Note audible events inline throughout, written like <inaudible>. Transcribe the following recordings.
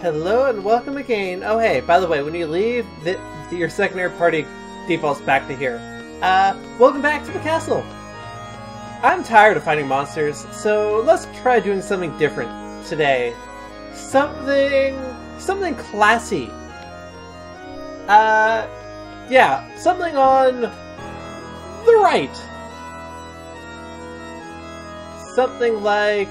Hello and welcome again. Oh hey, by the way, when you leave, the, your secondary party defaults back to here. Uh, welcome back to the castle. I'm tired of fighting monsters, so let's try doing something different today. Something, something classy. Uh, yeah, something on the right. Something like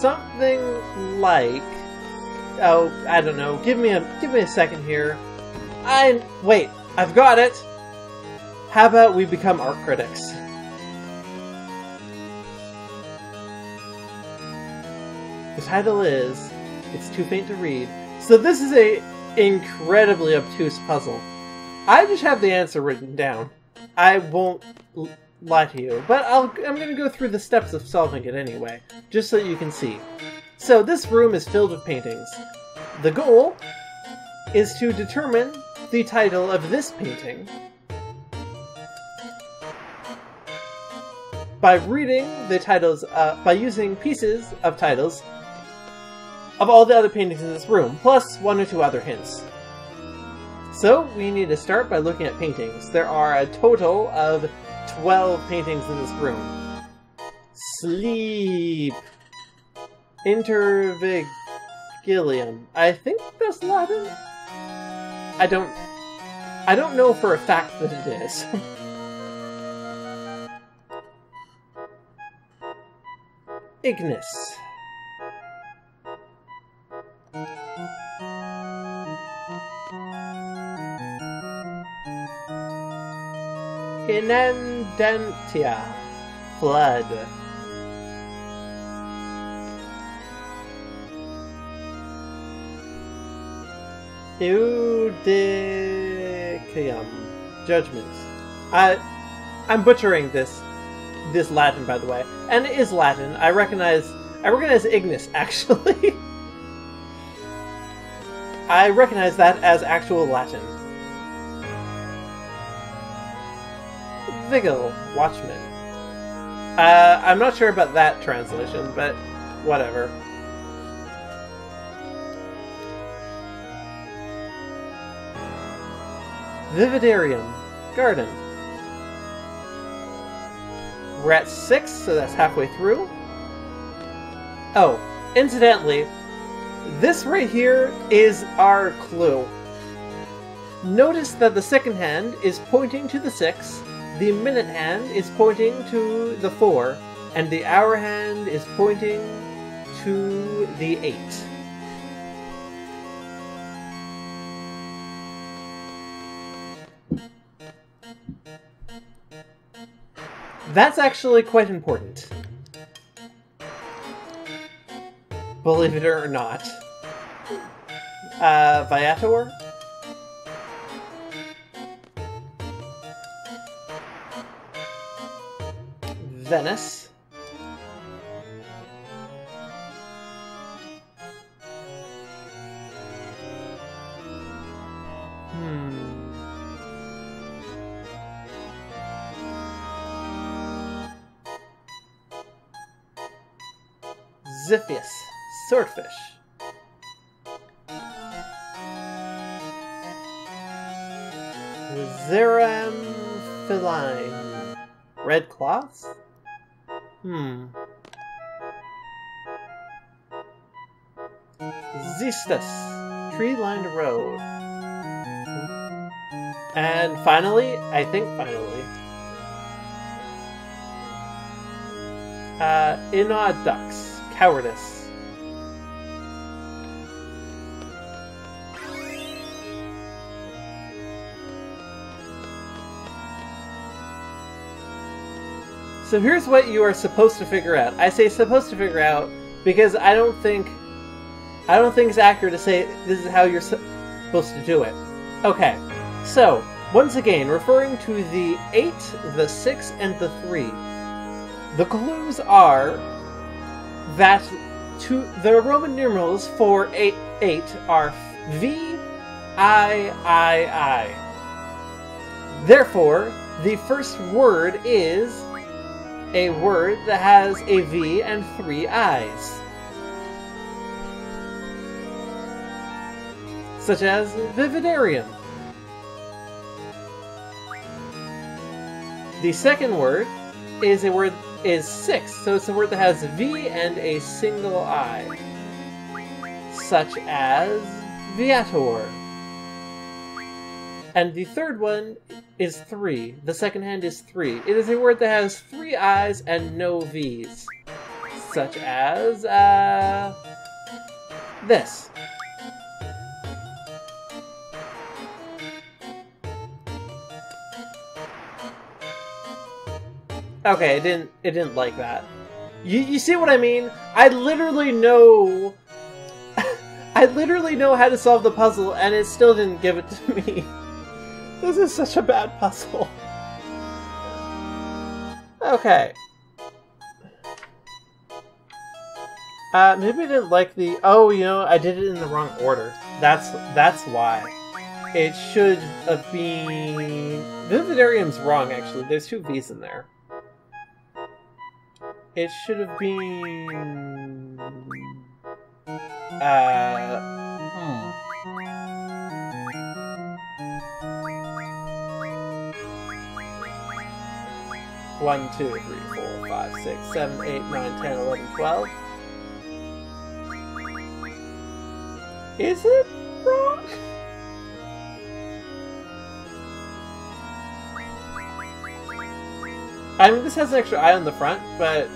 something like oh I don't know give me a give me a second here. I wait I've got it. How about we become art critics? The title is it's too faint to read. So this is a incredibly obtuse puzzle. I just have the answer written down. I won't lie to you, but I'll, I'm going to go through the steps of solving it anyway, just so you can see. So this room is filled with paintings. The goal is to determine the title of this painting by reading the titles, uh, by using pieces of titles of all the other paintings in this room, plus one or two other hints. So we need to start by looking at paintings. There are a total of 12 paintings in this room. Sleep. Intervigilium. I think that's Latin. I don't... I don't know for a fact that it is. <laughs> Ignis. Inundantia. Flood. Iudicium. Judgments. I, I'm butchering this, this Latin, by the way, and it is Latin. I recognize, I recognize Ignis <laughs> actually. I recognize that as actual Latin. Vigil, Watchman. Uh, I'm not sure about that translation, but whatever. Vividarium, Garden. We're at six, so that's halfway through. Oh, incidentally, this right here is our clue. Notice that the second hand is pointing to the six, the minute hand is pointing to the 4, and the hour hand is pointing to the 8. That's actually quite important. Believe it or not. Uh, Viator? Venice. Hmm. Xiphias, swordfish. Zeramphylline, red cloths? Hmm. Xystus, tree-lined road. And finally, I think finally, uh, Inauducts, cowardice. So here's what you are supposed to figure out. I say supposed to figure out because I don't think I don't think it's accurate to say this is how you're supposed to do it. Okay, so once again, referring to the 8, the 6, and the 3, the clues are that the Roman numerals for 8, 8 are V, I, I, I. Therefore, the first word is a word that has a V and three I's. Such as vividarium. The second word is a word is six, so it's a word that has V and a single I. Such as viator. And the third one is three. The second hand is three. It is a word that has three I's and no V's, such as uh, this. Okay, it didn't it didn't like that. You you see what I mean? I literally know <laughs> I literally know how to solve the puzzle and it still didn't give it to me. <laughs> This is such a bad puzzle. Okay. Uh, maybe I didn't like the. Oh, you know, I did it in the wrong order. That's that's why. It should have been. Vividarium's wrong, actually. There's two V's in there. It should have been. Uh. 1, 2, 3, 4, 5, 6, 7, 8, 9, 10, 11, 12. Is it wrong? I mean, this has an extra eye on the front, but...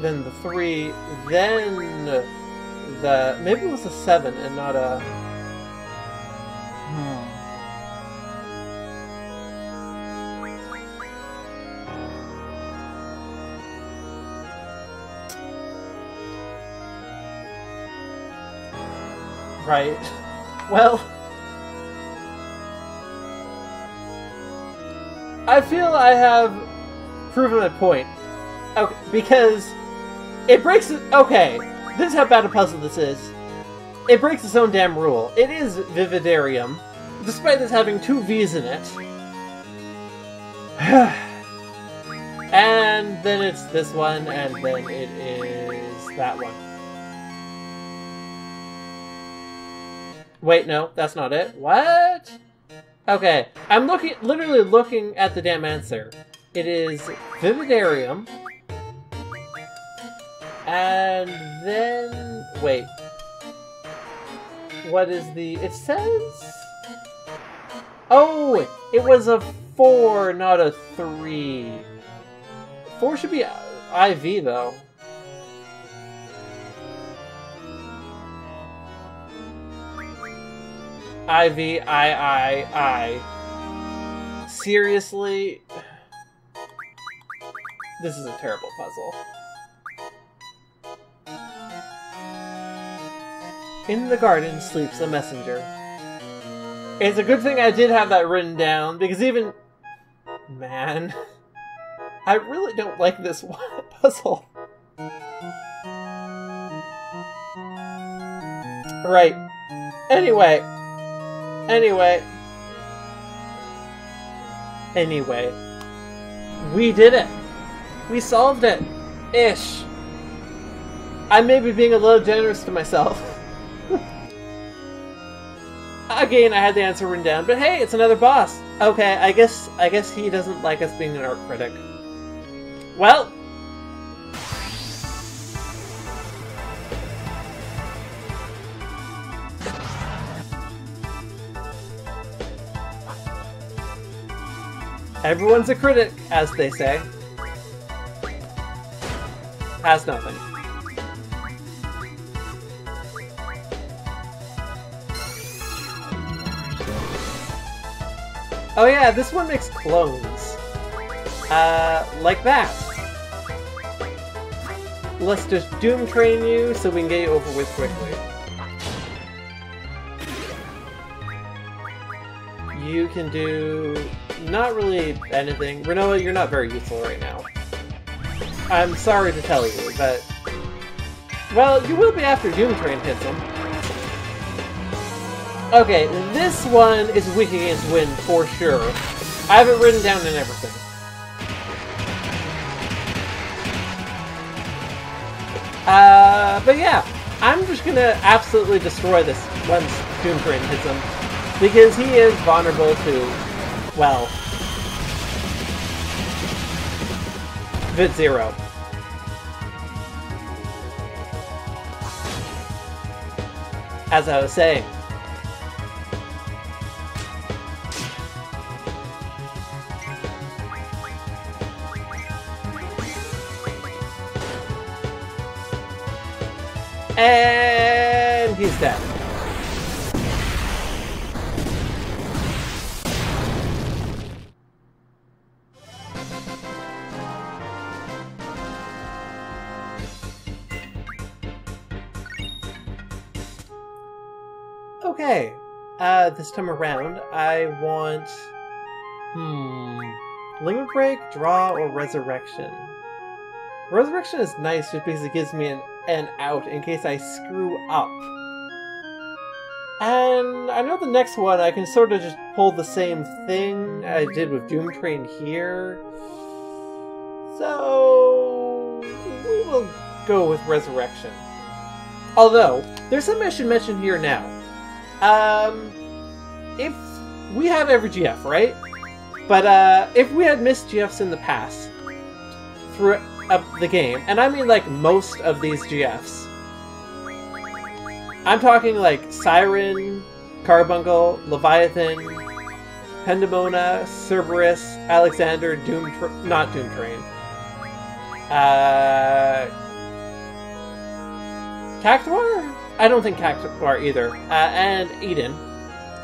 Then the 3, then the... Maybe it was a 7 and not a... Right. Well, I feel I have proven my point. Okay, because it breaks. Okay, this is how bad a puzzle this is. It breaks its own damn rule. It is Vividarium, despite this having two V's in it. <sighs> and then it's this one, and then it is that one. Wait, no, that's not it. What? Okay, I'm looking, literally looking at the damn answer. It is Vividarium. And then, wait. What is the, it says? Oh, it was a four, not a three. Four should be IV though. I V I I I. Seriously? This is a terrible puzzle. In the garden sleeps a messenger. It's a good thing I did have that written down, because even... Man... <laughs> I really don't like this <laughs> puzzle. Right. Anyway, Anyway. Anyway. We did it! We solved it! Ish. I may be being a little generous to myself. <laughs> Again, I had the answer written down, but hey, it's another boss. Okay, I guess I guess he doesn't like us being an art critic. Well, Everyone's a critic, as they say. Has nothing. Oh yeah, this one makes clones. Uh, like that. Let's just Doom Train you so we can get you over with quickly. You can do not really anything. Rinoa, you're not very useful right now. I'm sorry to tell you, but... Well, you will be after Doom Train hits him. Okay, this one is weak against wind for sure. I have it written down and everything. Uh, but yeah, I'm just gonna absolutely destroy this once Doom Train hits him. Because he is vulnerable to, well, Vid Zero. As I was saying. And he's dead. This time around, I want... Hmm... Limit Break, Draw, or Resurrection? Resurrection is nice just because it gives me an, an out in case I screw up. And I know the next one I can sort of just pull the same thing I did with Doom Train here. So... we will go with Resurrection. Although, there's something I should mention here now. Um, if we have every GF, right? But uh, if we had missed GFs in the past through uh, the game, and I mean like most of these GFs, I'm talking like Siren, Carbuncle, Leviathan, Pandemona, Cerberus, Alexander, Doom, not Doom Train, uh, Cactuar? I don't think Cactuar either. Uh, and Eden.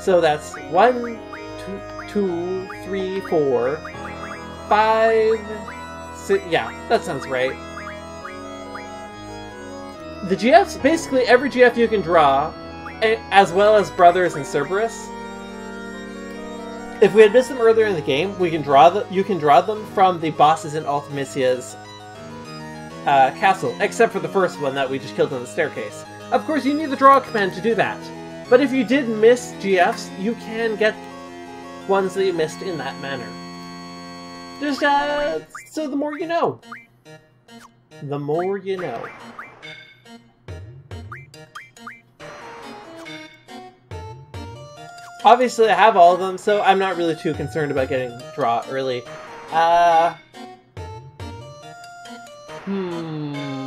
So that's one, two, two, three, four, five, six. Yeah, that sounds right. The GFs, basically every GF you can draw, as well as Brothers and Cerberus. If we had missed them earlier in the game, we can draw the, you can draw them from the bosses in Ultimecia's uh, castle, except for the first one that we just killed on the staircase. Of course, you need the draw command to do that. But if you did miss GFs, you can get ones that you missed in that manner. Just, uh, so the more you know. The more you know. Obviously, I have all of them, so I'm not really too concerned about getting draw early. Uh... Hmm...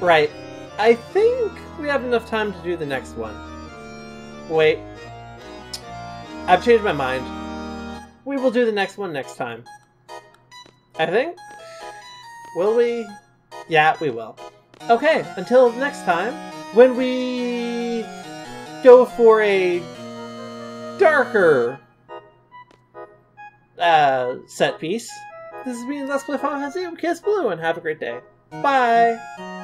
Right. I think we have enough time to do the next one. Wait. I've changed my mind. We will do the next one next time. I think? Will we? Yeah, we will. Okay, until next time, when we go for a darker uh, set piece. This has been Let's Play Final Fantasy Kiss Blue, and have a great day. Bye!